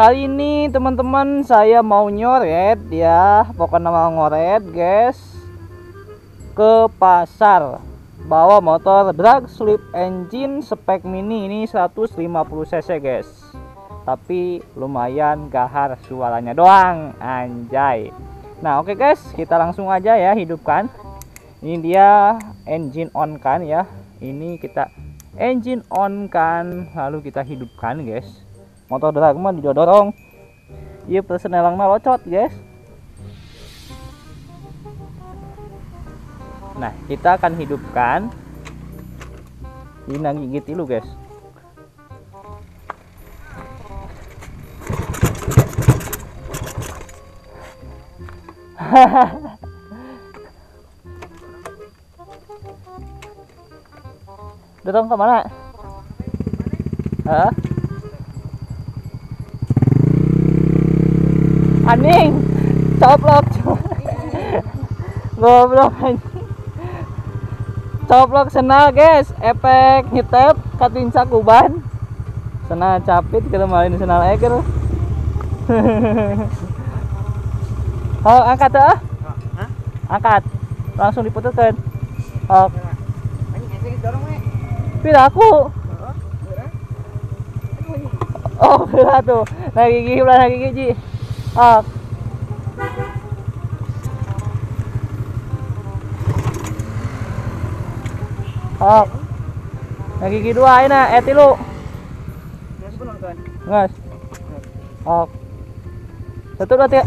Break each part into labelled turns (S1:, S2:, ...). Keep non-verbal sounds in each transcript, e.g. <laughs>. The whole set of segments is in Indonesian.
S1: Kali ini teman-teman saya mau nyoret ya, pokoknya mau ngoret guys ke pasar. Bawa motor drag slip engine spek mini ini 150 cc guys. Tapi lumayan gahar suaranya doang, anjay. Nah, oke guys, kita langsung aja ya hidupkan. Ini dia engine on kan ya. Ini kita engine on kan lalu kita hidupkan guys motor drag mah didorong. Iya persenelang mah locot guys. Nah kita akan hidupkan ini gigit dulu guys. <laughs> Dorong ke mana? Hah? Anjing, coplok. Goblok anjing. Coplok senal guys, efek nyetep katin sakuban. Senal capit kita malin senal eger. <laughs> oh, angkat ah. Angkat. Langsung diputuskan. Oh, Pira aku. Oh, pira tuh. Lagi gigi lagi gigi. Ah. Lagi gigi dua ini eh tilu. Ngas. Oh. Satu dua tiga.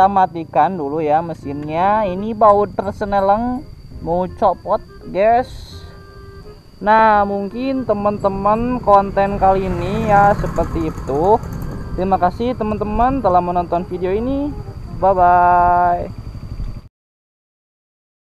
S1: kita matikan dulu ya mesinnya. Ini baut terseneleng mau copot guys. Nah mungkin teman-teman konten kali ini ya seperti itu. Terima kasih teman-teman telah menonton video ini. Bye bye